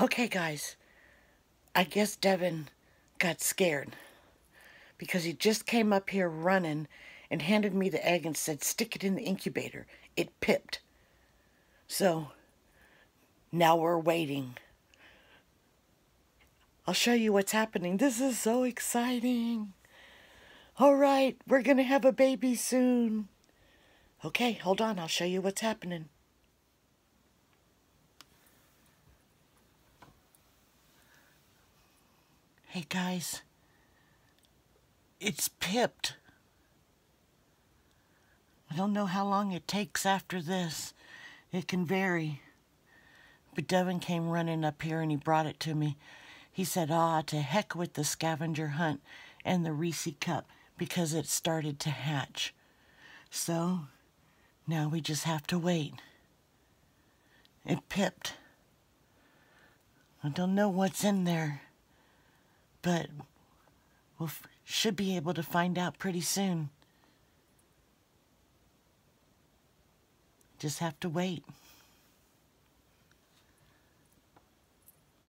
Okay, guys. I guess Devin got scared because he just came up here running and handed me the egg and said, stick it in the incubator. It pipped. So now we're waiting. I'll show you what's happening. This is so exciting. All right, we're going to have a baby soon. Okay, hold on. I'll show you what's happening. Hey, guys. It's pipped. I don't know how long it takes after this. It can vary. But Devin came running up here and he brought it to me. He said, ah, to heck with the scavenger hunt and the Reese cup because it started to hatch. So, now we just have to wait. It pipped. I don't know what's in there, but we we'll should be able to find out pretty soon. Just have to wait.